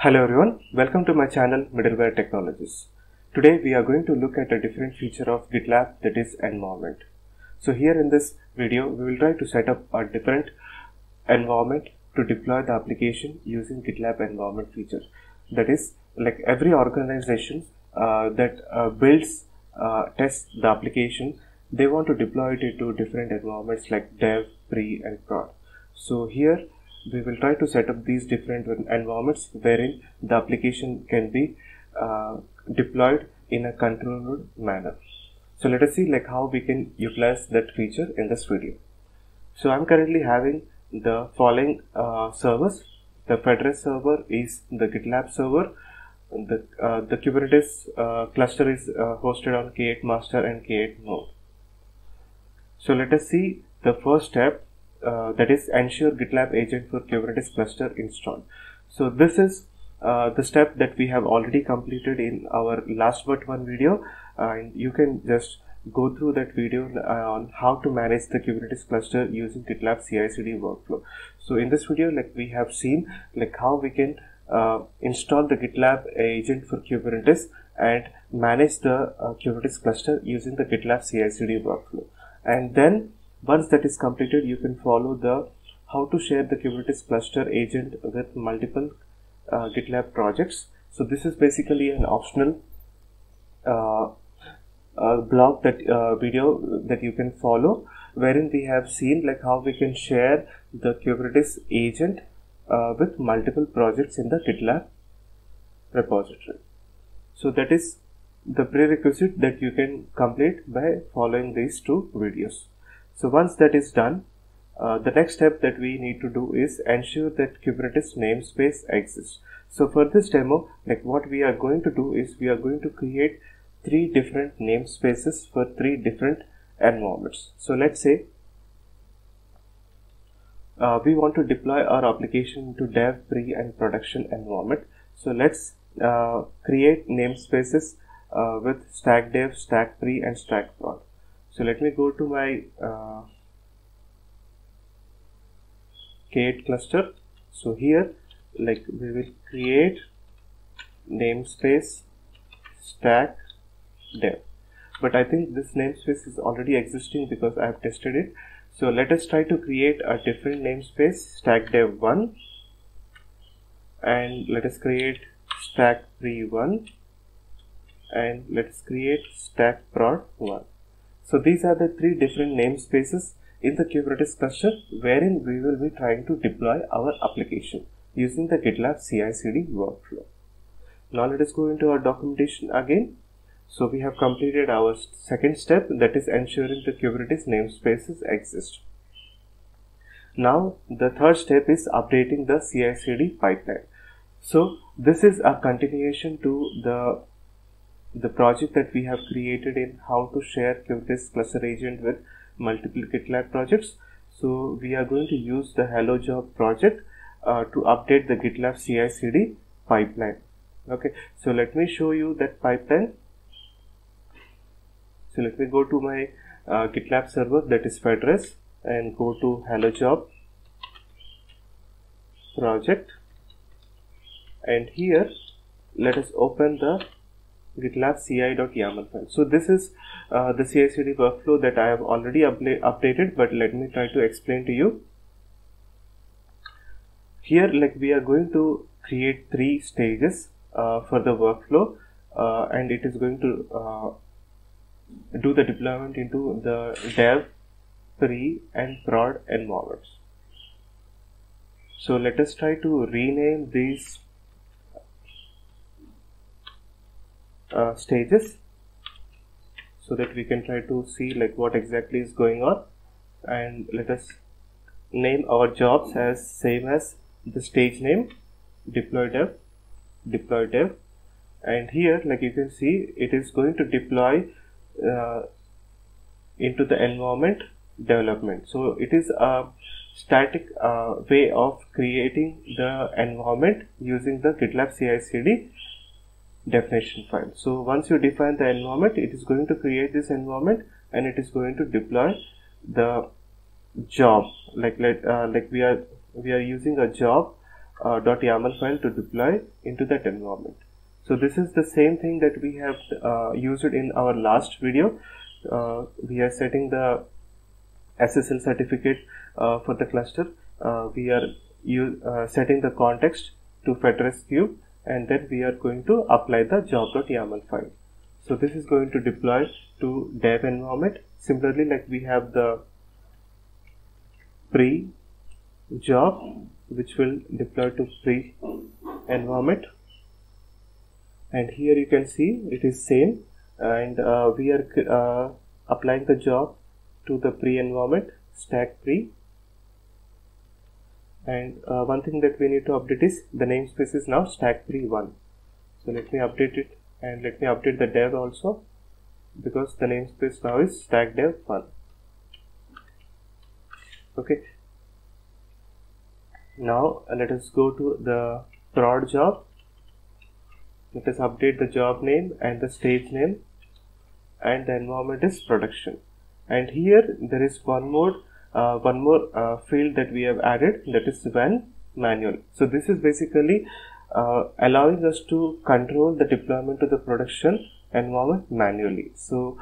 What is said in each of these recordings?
Hello everyone, welcome to my channel Middleware Technologies. Today we are going to look at a different feature of GitLab that is environment. So here in this video we will try to set up a different environment to deploy the application using GitLab environment feature. That is like every organization uh, that uh, builds uh, tests the application they want to deploy it into different environments like dev, pre and prod. So here we will try to set up these different environments wherein the application can be uh, deployed in a controlled manner. So let us see like how we can utilize that feature in this video. So I'm currently having the following uh, servers. The Fedora server is the GitLab server. The, uh, the Kubernetes uh, cluster is uh, hosted on K8 master and K8 node. So let us see the first step uh, that is ensure GitLab agent for Kubernetes cluster installed. So this is uh, the step that we have already completed in our last but one video and you can just go through that video uh, on how to manage the Kubernetes cluster using GitLab CI/CD workflow. So in this video, like we have seen, like how we can uh, install the GitLab agent for Kubernetes and manage the uh, Kubernetes cluster using the GitLab CI/CD workflow. And then once that is completed, you can follow the how to share the Kubernetes cluster agent with multiple uh, GitLab projects. So this is basically an optional uh, uh, blog that uh, video that you can follow, wherein we have seen like how we can share the Kubernetes agent uh, with multiple projects in the GitLab repository. So that is the prerequisite that you can complete by following these two videos. So once that is done, uh, the next step that we need to do is ensure that Kubernetes namespace exists. So for this demo, like what we are going to do is we are going to create three different namespaces for three different environments. So let's say uh, we want to deploy our application to dev, pre and production environment. So let's uh, create namespaces uh, with stack dev, stack pre and stack prod so let me go to my uh, k8 cluster. So here like we will create namespace stack dev. But I think this namespace is already existing because I have tested it. So let us try to create a different namespace stack dev 1 and let us create stack pre 1 and let's create stack prod 1 so these are the three different namespaces in the Kubernetes cluster wherein we will be trying to deploy our application using the GitLab CI/CD workflow. Now let us go into our documentation again. So we have completed our second step that is ensuring the Kubernetes namespaces exist. Now the third step is updating the CI/CD pipeline. So this is a continuation to the the project that we have created in how to share Kubernetes cluster agent with multiple GitLab projects. So we are going to use the Hello Job project uh, to update the GitLab CI/CD pipeline. Okay, so let me show you that pipeline. So let me go to my uh, GitLab server that is Fedora and go to Hello Job project and here let us open the gitlab ci.yaml file. So this is uh, the CI/CD workflow that I have already updated, but let me try to explain to you. Here, like we are going to create three stages uh, for the workflow, uh, and it is going to uh, do the deployment into the dev, pre, and prod environments. So let us try to rename these uh, stages so that we can try to see like what exactly is going on. And let us name our jobs as same as the stage name deploy dev deploy dev. And here like you can see it is going to deploy uh, into the environment development. So it is a static uh, way of creating the environment using the gitlab ci cd definition file. So once you define the environment, it is going to create this environment and it is going to deploy the job like let uh, like we are we are using a job uh, .yaml file to deploy into that environment. So this is the same thing that we have uh, used in our last video. Uh, we are setting the SSL certificate uh, for the cluster. Uh, we are uh, setting the context to Fedrest cube and then we are going to apply the job.yaml file. So this is going to deploy to dev environment. Similarly, like we have the pre job which will deploy to pre environment and here you can see it is same and uh, we are uh, applying the job to the pre environment stack pre and uh, one thing that we need to update is the namespace is now stack pre 1 so let me update it and let me update the dev also because the namespace now is stack dev 1 okay. Now let us go to the prod job. Let us update the job name and the stage name and the environment is production. And here there is one more uh, one more uh, field that we have added that is when manual. So this is basically uh, allowing us to control the deployment to the production environment manually. So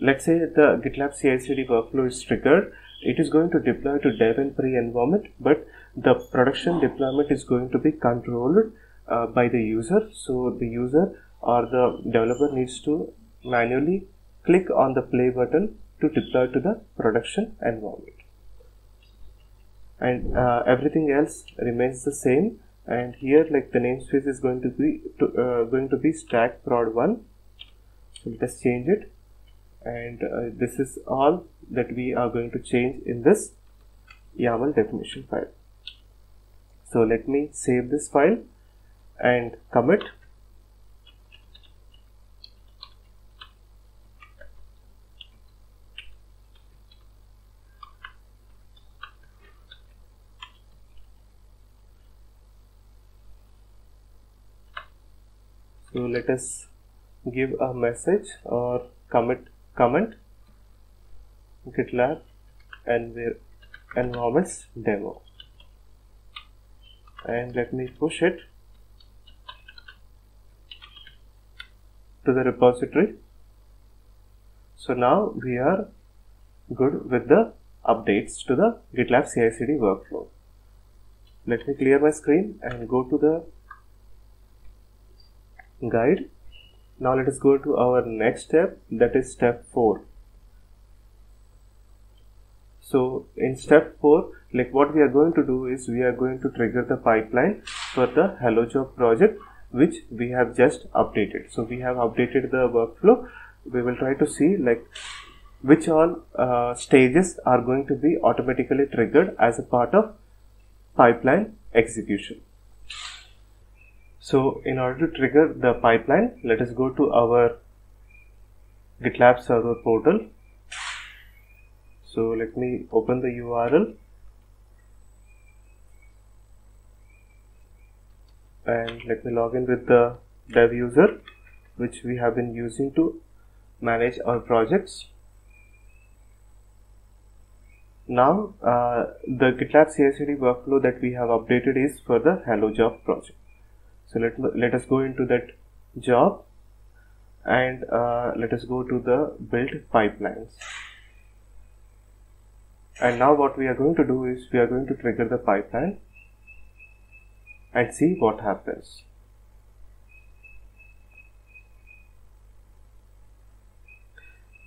let's say the gitlab ci/cd workflow is triggered it is going to deploy to dev and pre environment but the production deployment is going to be controlled uh, by the user. So the user or the developer needs to manually click on the play button to deploy to the production environment and uh, everything else remains the same. And here like the namespace is going to be to, uh, going to be stack prod 1 so let us change it. And uh, this is all that we are going to change in this YAML definition file. So let me save this file and commit so let us give a message or commit comment gitlab and environments demo and let me push it to the repository. So now we are good with the updates to the GitLab CI/CD workflow. Let me clear my screen and go to the guide. Now let us go to our next step that is step 4. So in step 4 like what we are going to do is we are going to trigger the pipeline for the hello job project which we have just updated so we have updated the workflow we will try to see like which all uh, stages are going to be automatically triggered as a part of pipeline execution so in order to trigger the pipeline let us go to our gitlab server portal. So let me open the url and let me log in with the dev user which we have been using to manage our projects. Now uh, the GitLab CI/CD workflow that we have updated is for the Hello Job project. So let let us go into that job and uh, let us go to the build pipelines. And now what we are going to do is we are going to trigger the pipeline and see what happens.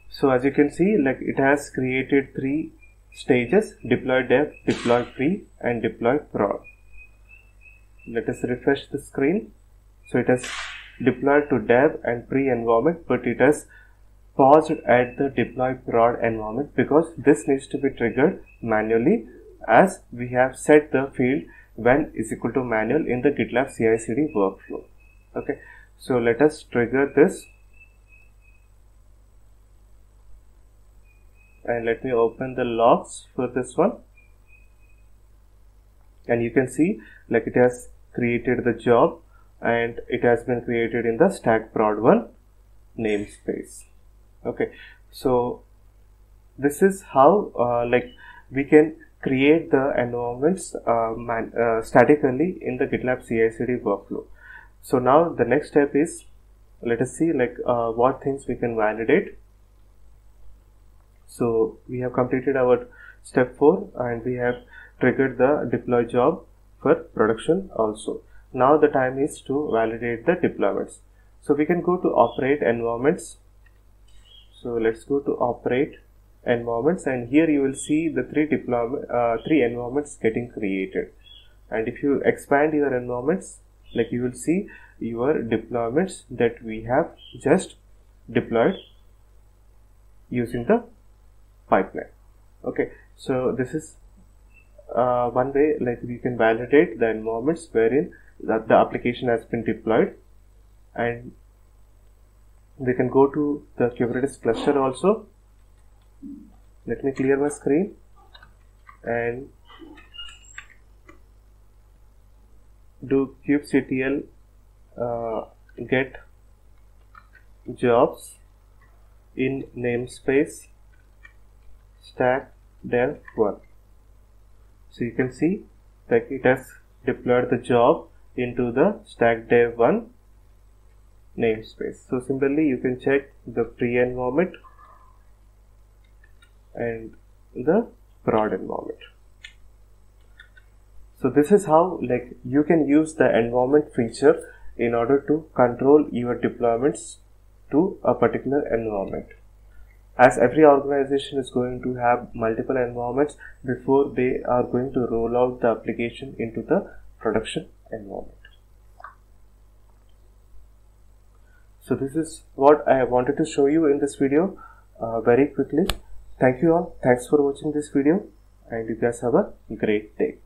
So as you can see like it has created three stages deploy dev, deploy pre and deploy prod. Let us refresh the screen. So it has deployed to dev and pre environment but it has paused at the deploy prod environment because this needs to be triggered manually as we have set the field when is equal to manual in the GitLab CI/CD workflow. Okay, so let us trigger this and let me open the logs for this one and you can see like it has created the job and it has been created in the stack prod one namespace okay so this is how uh, like we can create the environments uh, man, uh, statically in the GitLab CI/CD workflow. So now the next step is let us see like uh, what things we can validate. So we have completed our step 4 and we have triggered the deploy job for production also. Now the time is to validate the deployments. So we can go to operate environments. So let's go to operate environments and here you will see the three deployment uh, three environments getting created and if you expand your environments like you will see your deployments that we have just deployed using the pipeline okay so this is uh, one way like we can validate the environments wherein that the application has been deployed. And we can go to the Kubernetes cluster also. Let me clear my screen. And do kubectl uh, get jobs in namespace stack dev 1 so you can see that it has deployed the job into the stack dev 1 namespace so similarly you can check the pre environment and the prod environment. So this is how like you can use the environment feature in order to control your deployments to a particular environment. As every organization is going to have multiple environments before they are going to roll out the application into the production environment. So this is what I wanted to show you in this video uh, very quickly. Thank you all. Thanks for watching this video and you guys have a great day.